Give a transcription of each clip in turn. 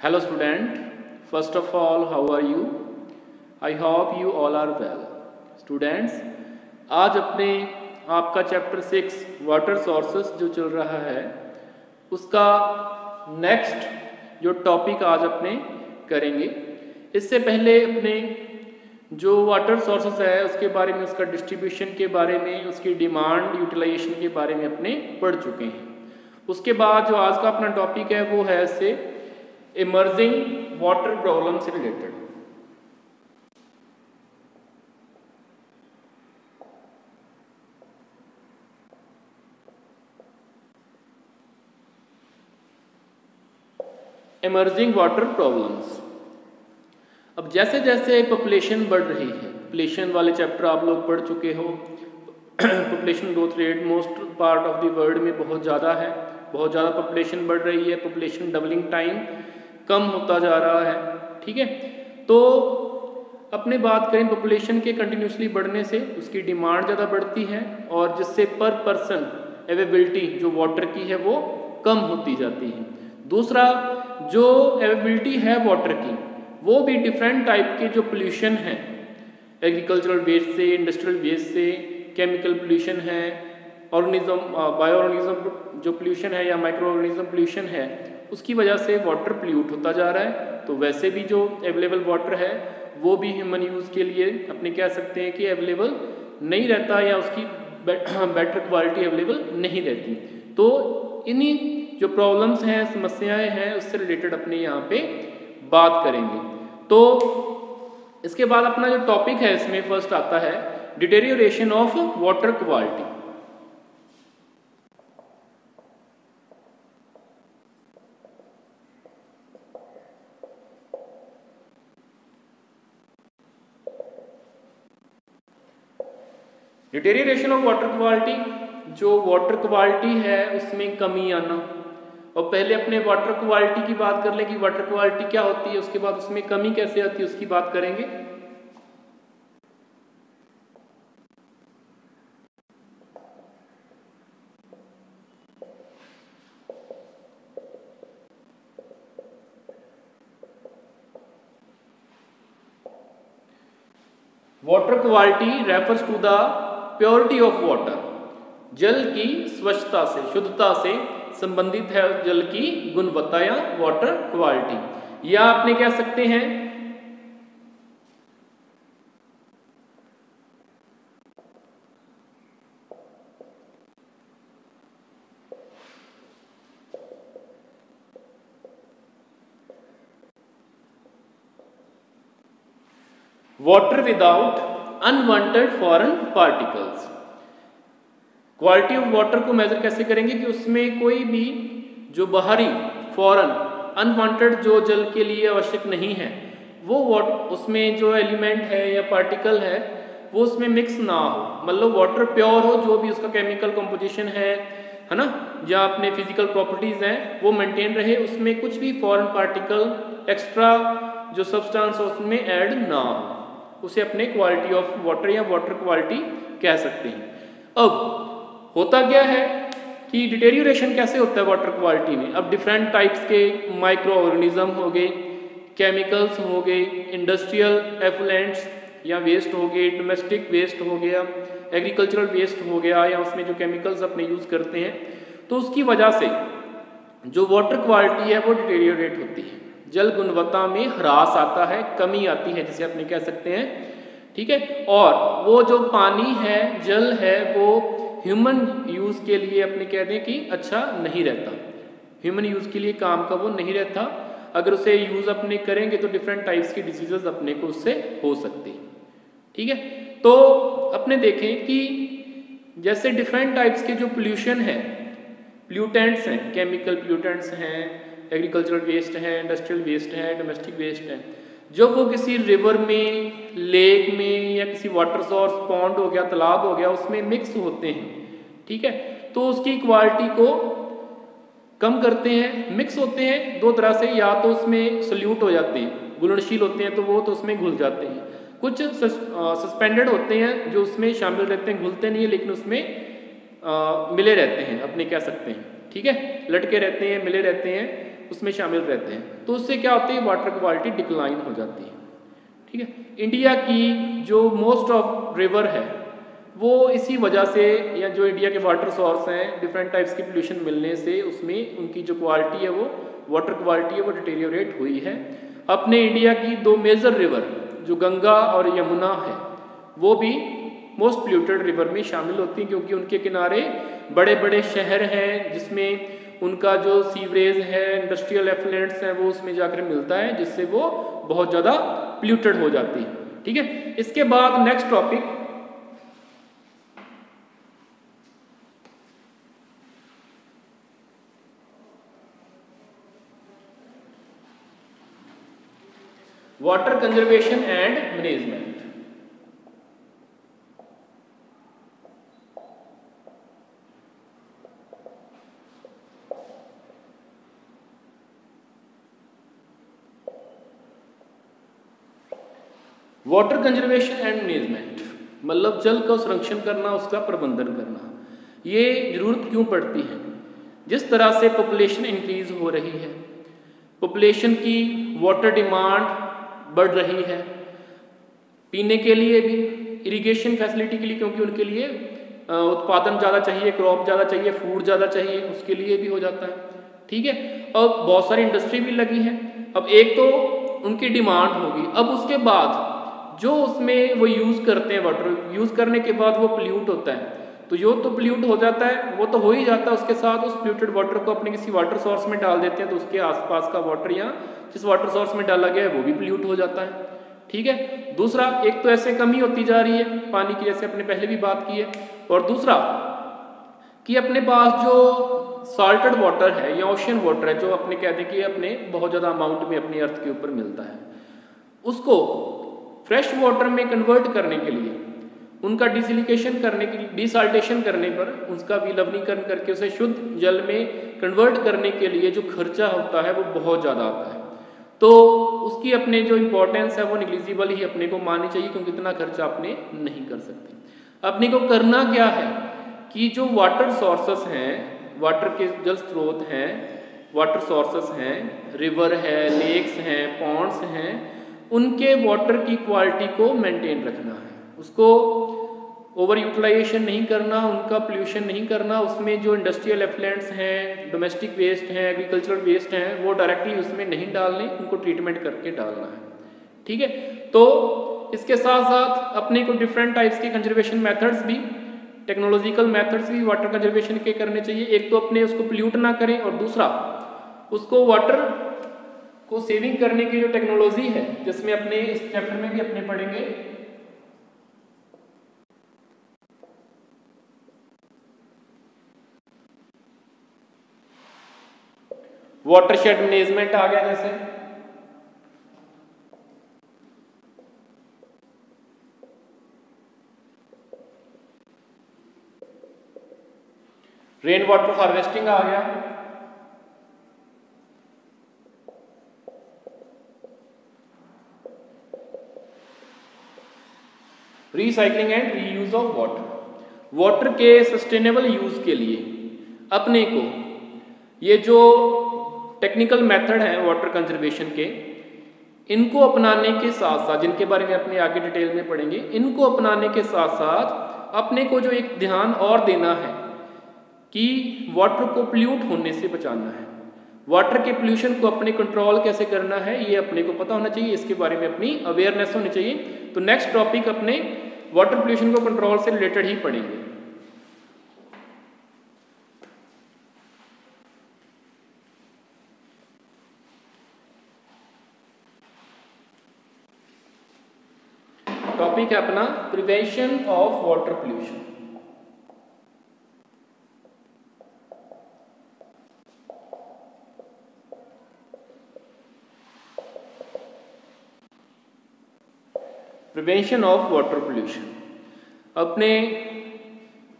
Hello student, first of all how are you? I hope you all are well. Students, आज अपने आपका chapter six water sources जो चल रहा है उसका नेक्स्ट जो टॉपिक आज अपने करेंगे इससे पहले अपने जो वाटर सोर्सेस है उसके बारे में उसका डिस्ट्रीब्यूशन के बारे में उसकी डिमांड यूटिलाइजेशन के बारे में अपने पढ़ चुके हैं उसके बाद जो आज का अपना टॉपिक है वो है इससे वाटर प्रॉब्लम से रिलेटेड इमर्जिंग वाटर प्रॉब्लम्स अब जैसे जैसे पॉपुलेशन बढ़ रही है पॉपुलेशन वाले चैप्टर आप लोग पढ़ चुके हो population growth rate most part of the world में बहुत ज़्यादा है, बहुत ज़्यादा पॉपुलेशन बढ़ रही है पॉपुलेशन डबलिंग टाइम कम होता जा रहा है, ठीक है? तो अपने बात करें पॉपुलेशन के कंटिन्यूसली बढ़ने से उसकी डिमांड ज़्यादा बढ़ती है और जिससे पर पर्सन अवेबिलिटी जो वाटर की है वो कम होती जाती है। दूसरा, जो अवेबिलिटी है वाटर की, वो भी डिफरेंट टाइप के जो पोल्यूशन है एग्रीकल्चरल वेस्ट से इंडस्ट्रियल वेस्ट से केमिकल पोल्यूशन है ऑर्गेनिज्म बायो ऑर्गेनिज्म जो पोल्यूशन है या माइक्रो ऑर्गेनिज्म पोल्यूशन है उसकी वजह से वाटर पोल्यूट होता जा रहा है। तो वैसे भी जो अवेलेबल वाटर है, वो भी ह्यूमन यूज़ के लिए अपने कह सकते हैं कि अवेलेबल नहीं रहता या उसकी बेटर क्वालिटी अवेलेबल नहीं रहती। तो इन्हीं जो प्रॉब्लम्स हैं, समस्याएँ हैं, उससे रिलेटेड अपने यहाँ पे बात करेंगे। तो इसके बाद अपना जो टॉपिक है, इसमें फ़र्स्ट आता है deterioration of water quality deterioration of water quality जो वाटर क्वालिटी है, उसमें कमी आना। और पहले अपने वाटर क्वालिटी की बात कर लें कि वाटर क्वालिटी क्या होती है, उसके बाद उसमें कमी कैसे आती है, उसकी बात करेंगे। Water quality refers to the purity of water, जल की स्वच्छता से, शुद्धता से संबंधित है जल की गुणवत्ता या वाटर क्वालिटी या आपने कह सकते हैं water without unwanted foreign particles quality of water को मेजर कैसे करेंगे कि उसमें कोई भी जो बाहरी फॉरेन अनवांटेड जो जल के लिए आवश्यक नहीं है, वो वाट उसमें जो एलिमेंट है या पार्टिकल है, वो उसमें मिक्स ना हो। मतलब वाटर प्योर हो, जो भी उसका केमिकल कंपोजिशन है है ना? या अपने फ़िज़िकल प्रॉपर्टीज़ हैं, वो मेंटेन रहे, उसमें कुछ भी फॉरेन पार्टिकल एक्स्ट्रा जो सब्सटेंस उसमें ऐड ना हो। उसे अपने क्वालिटी ऑफ़ वाटर या वाटर क्वालिटी कह सकते हैं। अब, होता क्या है कि डिटेरियोरेशन कैसे होता है वाटर क्वालिटी में? अब डिफरेंट टाइप्स के माइक्रो ऑर्गेनिज्म हो गए केमिकल्स हो गए इंडस्ट्रियल एफुलेंट्स या वेस्ट हो गए डोमेस्टिक वेस्ट हो गया एग्रीकल्चरल वेस्ट हो गया या उसमें जो केमिकल्स अपने यूज़ करते हैं तो उसकी वजह से जो वाटर क्वालिटी है वो डिटेरियोरेट होती है। जल गुणवत्ता में ह्रास आता है, कमी आती है, जिसे अपने कह सकते हैं। ठीक है? और वो जो पानी है, जल है, वो ह्यूमन यूज़ के लिए अपने कह दें कि अच्छा नहीं रहता। ह्यूमन यूज़ के लिए काम का वो नहीं रहता। अगर उसे यूज़ अपने करेंगे तो डिफरेंट टाइप्स की डिजीजेस अपने को उससे हो सकती। ठीक है? तो अपने देखें कि जैसे डिफरेंट टाइप्स के जो पोल्यूशन है प्ल्यूटेंट्स हैं केमिकल प्ल्यूटेंट्स हैं एग्रीकल्चरल वेस्ट है इंडस्ट्रियल वेस्ट है डोमेस्टिक वेस्ट है। जब वो किसी रिवर में लेक में या किसी वाटर सोर्स पॉन्ड हो गया तालाब हो गया उसमें मिक्स होते हैं ठीक है? तो उसकी क्वालिटी को कम करते हैं मिक्स होते हैं दो तरह से या तो उसमें सल्यूट हो जाते हैं घुलनशील होते हैं तो वो तो उसमें घुल जाते हैं। कुछ सस्पेंडेड होते हैं जो उसमें शामिल रहते हैं घुलते नहीं है लेकिन उसमें आ, मिले रहते हैं अपने कह सकते हैं ठीक है? लटके रहते हैं मिले रहते हैं उसमें शामिल रहते हैं तो उससे क्या होती है वाटर क्वालिटी डिक्लाइन हो जाती है। ठीक है? इंडिया की जो मोस्ट ऑफ़ रिवर है, वो इसी वजह से, या जो इंडिया के वाटर सोर्स हैं डिफरेंट टाइप्स की पोल्यूशन मिलने से उसमें उनकी जो क्वालिटी है वो वाटर क्वालिटी है, वो डिटेरियोरेट हुई है। अपने इंडिया की दो मेजर रिवर जो गंगा और यमुना है, वो भी मोस्ट पोल्यूटेड रिवर में शामिल होती हैं, क्योंकि उनके किनारे बड़े बड़े शहर हैं, जिसमें उनका जो सीवरेज है इंडस्ट्रियल एफ्लुएंट्स हैं, वो उसमें जाकर मिलता है, जिससे वो बहुत ज़्यादा पोल्यूटेड हो जाती है। ठीक है? इसके बाद next topic water conservation and management water conservation and management मतलब जल का संरक्षण करना, उसका प्रबंधन करना। ये ज़रूरत क्यों पड़ती है? जिस तरह से पॉपुलेशन इंक्रीज हो रही है पॉपुलेशन की वाटर डिमांड बढ़ रही है, पीने के लिए भी इरिगेशन फैसिलिटी के लिए, क्योंकि उनके लिए उत्पादन ज़्यादा चाहिए क्रॉप ज़्यादा चाहिए फ़ूड ज़्यादा चाहिए, उसके लिए भी हो जाता है। ठीक है? और बहुत सारी इंडस्ट्री भी लगी है। अब एक तो उनकी डिमांड होगी। अब उसके बाद जो उसमें वो यूज़ करते हैं वाटर यूज़ करने के बाद वो पोल्यूट होता है। तो जो तो पोल्यूट हो जाता है, वो तो हो ही जाता है, उसके साथ उस पोल्यूटेड वाटर को अपने किसी वाटर सोर्स में डाल देते हैं तो उसके आसपास का वाटर या जिस वाटर सोर्स में डाला गया है, वो भी पोल्यूट हो जाता है। ठीक है? दूसरा, एक तो ऐसे कमी होती जा रही है, पानी की जैसे अपने पहले भी बात की है, और दूसरा, कि अपने पास जो सॉल्टेड वाटर है या ओशियन वाटर है, जो अपने कहते हैं कि अपने बहुत ज़्यादा अमाउंट में अपनी अर्थ के ऊपर मिलता है, उसको फ्रेश वाटर में कन्वर्ट करने के लिए, उनका डिसिलिकेशन करने के डिसाल्टेशन करने पर, उसका विलवनीकरण करके उसे शुद्ध जल में कन्वर्ट करने के लिए जो खर्चा होता है, वो बहुत ज़्यादा आता है। तो उसकी अपने जो इम्पोर्टेंस है, वो निग्लिजिबल ही अपने को माननी चाहिए, क्योंकि इतना खर्चा अपने नहीं कर सकते। अपने को करना क्या है कि जो वाटर सोर्सेस हैं वाटर के जल स्रोत हैं वाटर सोर्सेस हैं रिवर है लेक्स हैं पॉन्ड्स हैं उनके वाटर की क्वालिटी को मेंटेन रखना है। उसको ओवर यूटिलाइजेशन नहीं करना, उनका पोल्यूशन नहीं करना, उसमें जो इंडस्ट्रियल एफ्लेंट्स हैं डोमेस्टिक वेस्ट हैं एग्रीकल्चरल वेस्ट हैं, वो डायरेक्टली उसमें नहीं डालने, उनको ट्रीटमेंट करके डालना है। ठीक है? तो इसके साथ साथ अपने को डिफरेंट टाइप्स के कंजर्वेशन मेथड्स भी टेक्नोलॉजिकल मेथड्स भी वाटर कंजर्वेशन के करने चाहिए। एक तो अपने उसको पोल्यूट ना करें और दूसरा, उसको वाटर को सेविंग करने की जो टेक्नोलॉजी है, जिसमें अपने इस चैप्टर में भी अपने पढ़ेंगे। वाटरशेड मैनेजमेंट आ गया जैसे। रेन वाटर हार्वेस्टिंग आ गया। Recycling and reuse of water water के सस्टेनेबल यूज़ के लिए अपने को ये जो टेक्निकल मेथड हैं वाटर कंजर्वेशन के, इनको अपनाने के साथ साथ, जिनके बारे में अपने आगे डिटेल में पढ़ेंगे, इनको अपनाने के साथ साथ अपने को जो एक ध्यान और देना है कि वाटर को पोल्यूट होने से बचाना है। वाटर के पोल्यूशन को अपने कंट्रोल कैसे करना है, ये अपने को पता होना चाहिए, इसके बारे में अपनी अवेयरनेस होनी चाहिए। तो नेक्स्ट टॉपिक अपने वाटर पोल्यूशन को कंट्रोल से रिलेटेड ही पढ़ेंगे टॉपिक है अपना prevention of water pollution prevention of water pollution अपने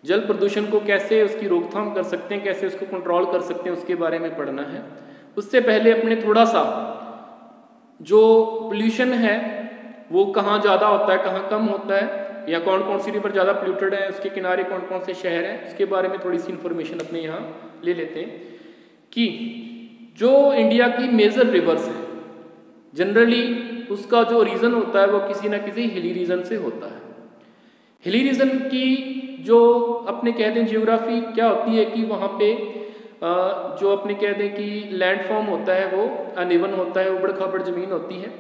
जल प्रदूषण को कैसे उसकी रोकथाम कर सकते हैं, कैसे उसको कंट्रोल कर सकते हैं, उसके बारे में पढ़ना है। उससे पहले अपने थोड़ा सा जो पोल्यूशन है, वो कहाँ ज़्यादा होता है, कहाँ कम होता है, या कौन कौन सी रिवर ज़्यादा पोल्यूटेड है, उसके किनारे कौन कौन से शहर हैं, उसके बारे में थोड़ी सी इन्फॉर्मेशन अपने यहाँ ले लेते हैं कि जो इंडिया की मेजर रिवर्स हैं जनरली उसका जो रीज़न होता है वो किसी ना किसी हिली रीजन से होता है। हिली रीजन की जो अपने कह दें जियोग्राफी क्या होती है कि वहाँ पे जो अपने कह दें कि लैंड फॉर्म होता है वो, अनिवन होता है उबड़ खाबड़ ज़मीन होती है।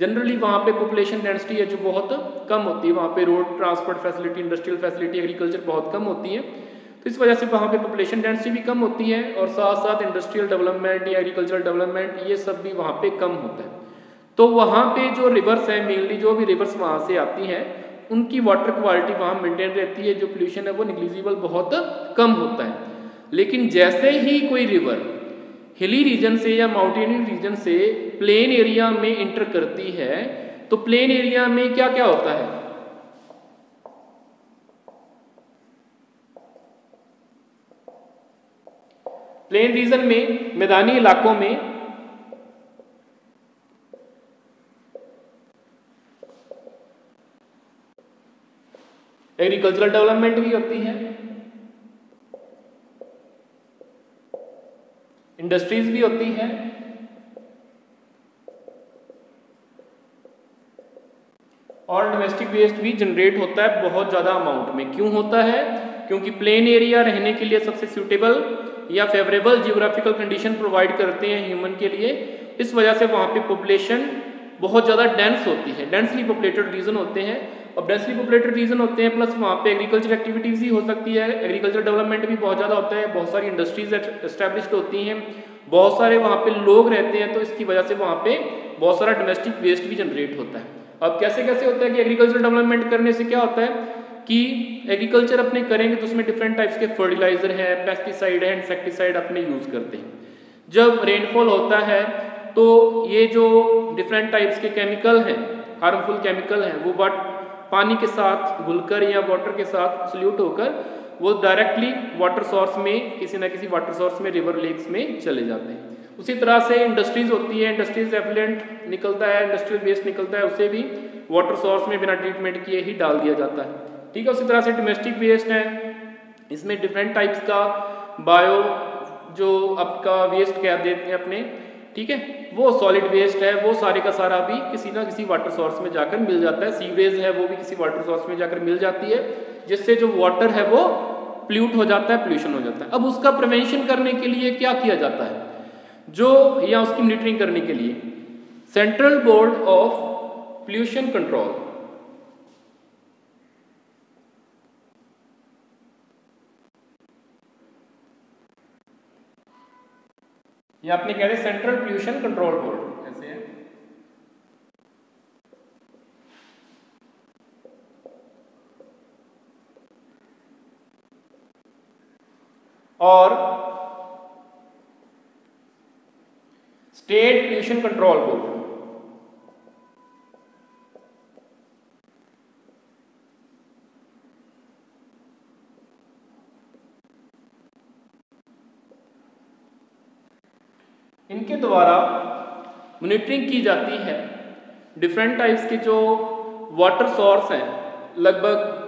जनरली वहाँ पे पॉपुलेशन डेंसिटी है जो बहुत कम होती है। वहाँ पे road transport facility industrial facility agriculture बहुत कम होती है। तो इस वजह से वहाँ पे पॉपुलेशन डेंसिटी भी कम होती है और साथ साथ इंडस्ट्रियल डेवलपमेंट या एग्रीकल्चरल डेवलपमेंट ये सब भी वहाँ पे कम होता है। तो वहाँ पे जो रिवर्स है मेनली जो भी रिवर्स वहाँ से आती हैं, उनकी वाटर क्वालिटी वहाँ मेंटेन रहती है, जो पोल्यूशन है, वो निग्लिजिबल बहुत कम होता है। लेकिन जैसे ही कोई रिवर हिली रीजन से या माउंटेनियन रीजन से प्लेन एरिया में इंटर करती है तो प्लेन एरिया में क्या क्या होता है? प्लेन रीजन में, मैदानी इलाकों में एग्रीकल्चरल डेवलपमेंट भी होती है। इंडस्ट्रीज़ भी होती है। और डोमेस्टिक वेस्ट भी जनरेट होता है बहुत ज़्यादा अमाउंट में। क्यों होता है? क्योंकि प्लेन एरिया रहने के लिए सबसे सूटेबल या फेवरेबल जियोग्राफिकल कंडीशन प्रोवाइड करते हैं ह्यूमन के लिए। इस वजह से वहाँ पे पॉपुलेशन बहुत ज़्यादा डेंस होती है। डेंसली पॉपुलेटेड रीजन होते हैं। और डेंसली पॉपुलेटेड रीजन होते हैं प्लस वहाँ पे एग्रीकल्चर एक्टिविटीज़ ही हो सकती है। एग्रीकल्चर डेवलपमेंट भी बहुत ज़्यादा होता है। बहुत सारी इंडस्ट्रीज़ एस्टेब्लिश होती हैं। बहुत सारे वहाँ पे लोग रहते हैं तो इसकी वजह से वहाँ पे बहुत सारा डोमेस्टिक वेस्ट भी जनरेट होता है। अब कैसे कैसे होता है कि एग्रीकल्चर डेवलपमेंट करने से क्या होता है कि एग्रीकल्चर अपने करेंगे तो उसमें डिफरेंट टाइप्स के फर्टिलाइज़र है पेस्टिसाइड है इंसेक्टिसाइड अपने यूज़ करते हैं। जब रेनफॉल होता है तो ये जो डिफरेंट टाइप्स के केमिकल हैं हार्मफुल केमिकल हैं, वो बट पानी के साथ घुलकर या वाटर के साथ सल्यूट होकर वो डायरेक्टली वाटर सोर्स में, किसी ना किसी वाटर सोर्स में रिवर लेक्स में चले जाते हैं। उसी तरह से इंडस्ट्रीज़ होती है इंडस्ट्रीज़ एफलेंट निकलता है इंडस्ट्रियल वेस्ट निकलता है, उसे भी वाटर सोर्स में बिना ट्रीटमेंट किए ही डाल दिया जाता है। ठीक है, उसी तरह से डोमेस्टिक वेस्ट है। इसमें डिफरेंट टाइप्स का बायो जो आपका वेस्ट कह देते हैं अपने ठीक है? वो सॉलिड वेस्ट है, वो सारे का सारा भी किसी ना किसी वाटर सोर्स में जाकर मिल जाता है। सीवेज है, वो भी किसी वाटर सोर्स में जाकर मिल जाती है, जिससे जो वाटर है वो प्ल्यूट हो जाता है पोल्यूशन हो जाता है। अब उसका प्रिवेंशन करने के लिए क्या किया जाता है? जो, या उसकी मॉनिटरिंग करने के लिए central board of pollution control ये आपने कह रहे सेंट्रल पोल्यूशन कंट्रोल बोर्ड ऐसे है? और स्टेट पोल्यूशन कंट्रोल बोर्ड इनके द्वारा मॉनिटरिंग की जाती है। डिफरेंट टाइप्स के जो वाटर सोर्स हैं, लगभग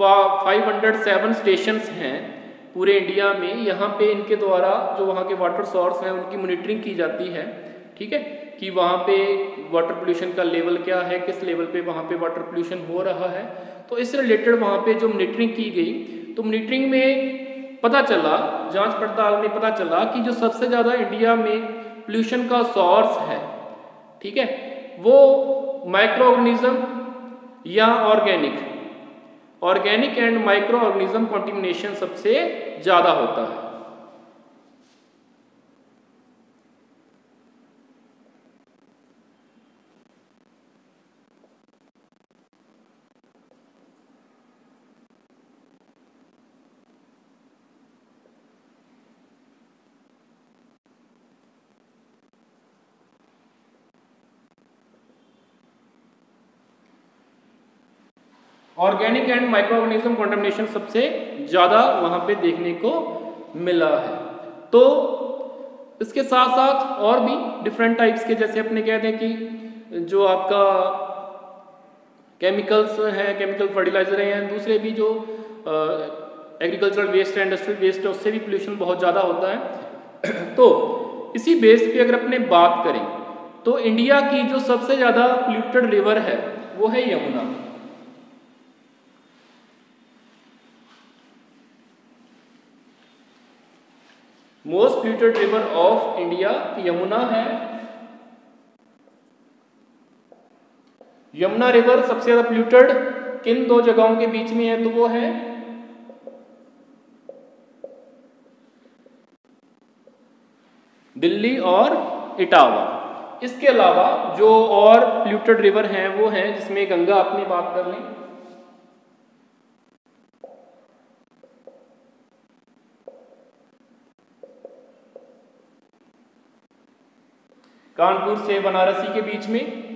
507 स्टेशंस हैं पूरे इंडिया में। यहाँ पे इनके द्वारा जो वहाँ के वाटर सोर्स हैं, उनकी मॉनिटरिंग की जाती है। ठीक है? कि वहाँ पे वाटर पोल्यूशन का लेवल क्या है, किस लेवल पे वहाँ पे वाटर पोल्यूशन हो रहा है। तो इससे रिलेटेड वहाँ पे जो मोनिटरिंग की गई तो मोनिटरिंग में पता चला, जाँच पड़ताल में पता चला कि जो सबसे ज़्यादा इंडिया में पोल्यूशन का सोर्स है, ठीक है? वो माइक्रो ऑर्गेनिज्म या organic organic and micro organism contamination सबसे ज़्यादा होता है। Organic and micro organism contamination सबसे ज़्यादा वहाँ पे देखने को मिला है। तो इसके साथ साथ और भी डिफरेंट टाइप्स के, जैसे अपने कहते हैं कि जो आपका केमिकल्स हैं केमिकल फर्टिलाइज़र हैं, दूसरे भी जो एग्रीकल्चरल वेस्ट है इंडस्ट्रियल वेस्ट है, उससे भी पोल्यूशन बहुत ज़्यादा होता है। तो इसी बेस पे अगर अपने बात करें तो इंडिया की जो सबसे ज़्यादा पोल्यूटेड रिवर है, वो है Yamuna. Most polluted river of India Yamuna है। यमुना रिवर सबसे ज़्यादा पोल्यूटेड किन दो जगहों के बीच में है तो वो है। दिल्ली और इटावा। इसके अलावा जो और प्लूटेड रिवर हैं, वो हैं जिसमें गंगा अपनी बात कर लें। कानपुर से बनारसी के बीच में।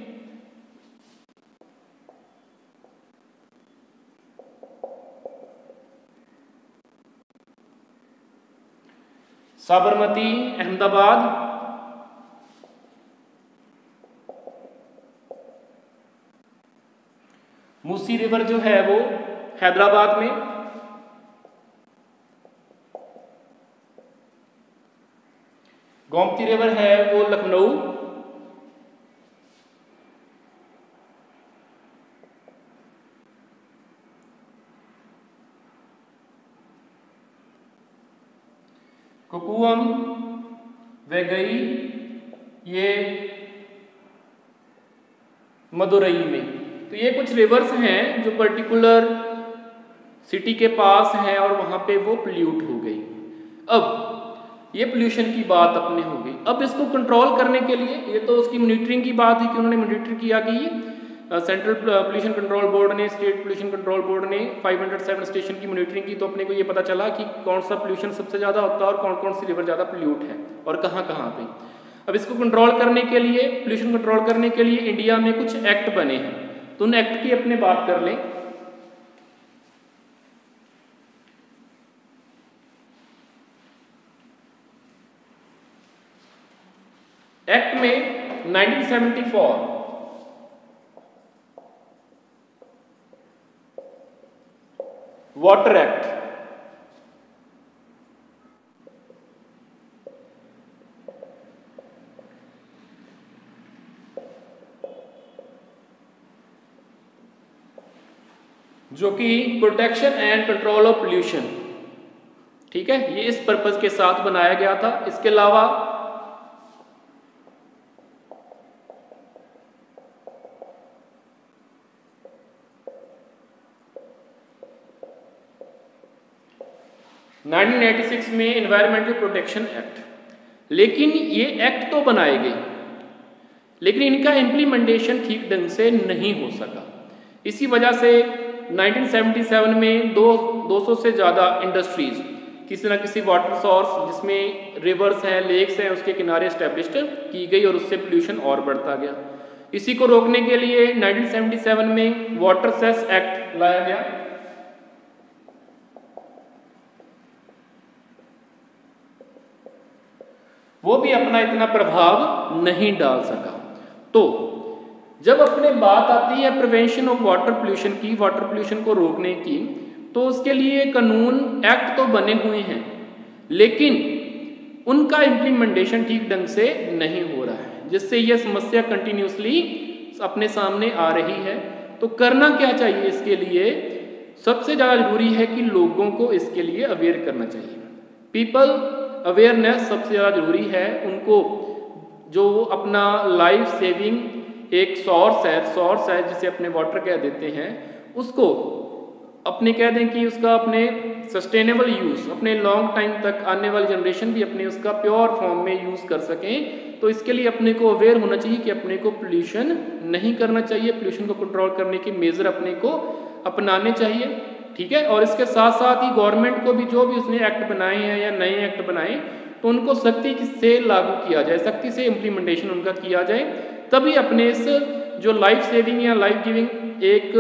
साबरमती, अहमदाबाद। मूसी रिवर जो है वो हैदराबाद में। गोमती रिवर है वो लखनऊ कुकुम गई ये मदुरई में। तो ये कुछ रिवर्स हैं जो पर्टिकुलर सिटी के पास हैं और वहाँ पे वो पोल्यूट हो गई। अब ये पोल्यूशन की बात अपने हो गई। अब इसको कंट्रोल करने के लिए, ये तो उसकी मॉनिटरिंग की बात है कि उन्होंने मॉनिटर किया कि सेंट्रल पोल्यूशन कंट्रोल बोर्ड ने स्टेट पोल्यूशन कंट्रोल बोर्ड ने 507 स्टेशन की मॉनिटरिंग की तो अपने को ये पता चला कि कौन सा पोल्यूशन सबसे ज़्यादा होता है और कौन कौन सी रिवर ज़्यादा पोल्यूट है और कहाँ कहाँ पे। अब इसको कंट्रोल करने के लिए पोल्यूशन कंट्रोल करने के लिए इंडिया में कुछ एक्ट बने हैं। तो उन एक्ट की अपने बात कर लें। एक्ट में 1974 वाटर एक्ट जो कि protection and control of pollution ठीक है? ये इस पर्पज के साथ बनाया गया था। इसके अलावा 1996 में इन्वायरमेंटल प्रोटेक्शन एक्ट लेकिन ये एक्ट तो बनाए गए। लेकिन इनका इम्प्लीमेंटेशन ठीक ढंग से नहीं हो सका। इसी वजह से 1977 में दो 200 से ज़्यादा इंडस्ट्रीज़, किसी न किसी वाटर सोर्स जिसमें रिवर्स हैं लेक्स हैं, उसके किनारे स्टैब्लिश्ड की गई और उससे पोल्यूशन और बढ़ता गया। इसी को रोकने के लिए 1977 में वाटर सेस एक्ट लाया गया। वो भी अपना इतना प्रभाव नहीं डाल सका। तो जब अपने बात आती है प्रिवेंशन ऑफ़ वाटर पोल्यूशन की वाटर पोल्यूशन को रोकने की तो उसके लिए कानून एक्ट तो बने हुए हैं, लेकिन उनका इम्प्लीमेंटेशन ठीक ढंग से नहीं हो रहा है, जिससे यह समस्या कंटिन्यूसली अपने सामने आ रही है। तो करना क्या चाहिए इसके लिए? सबसे ज़्यादा ज़रूरी है कि लोगों को इसके लिए अवेयर करना चाहिए। पीपल अवेयरनेस सबसे ज़्यादा ज़रूरी है, उनको जो अपना लाइफ सेविंग एक सोर्स है सोर्स है जिसे अपने वाटर कह देते हैं, उसको अपने कह दें कि उसका अपने सस्टेनेबल यूज़ अपने लॉन्ग टाइम तक आने वाली जनरेशन भी अपने उसका प्योर फॉर्म में यूज़ कर सकें तो इसके लिए अपने को अवेयर होना चाहिए कि अपने को पोल्यूशन नहीं करना चाहिए पोल्यूशन को कंट्रोल करने के मेज़र अपने को अपनाने चाहिए, ठीक है? और इसके साथ साथ ही गवर्नमेंट को भी जो भी उसने एक्ट बनाए हैं या नए एक्ट बनाए तो उनको सख्ती से लागू किया जाए, सख्ती से इम्प्लीमेंटेशन उनका किया जाए तभी अपने इस जो लाइफ सेविंग या लाइफ गिविंग एक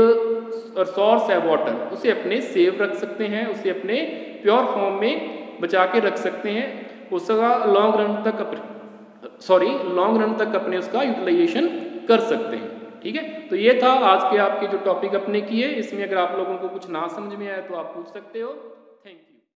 सोर्स है वाटर उसे अपने सेव रख सकते हैं, उसे अपने प्योर फॉर्म में बचा के रख सकते हैं। उसका लॉन्ग रन तक अपने सॉरी लॉन्ग रन तक अपने उसका यूटिलाइजेशन कर सकते हैं, ठीक है? तो ये था आज के आपके जो टॉपिक अपने किए, इसमें अगर आप लोगों को कुछ ना समझ में आए तो आप पूछ सकते हो।